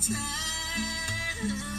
time.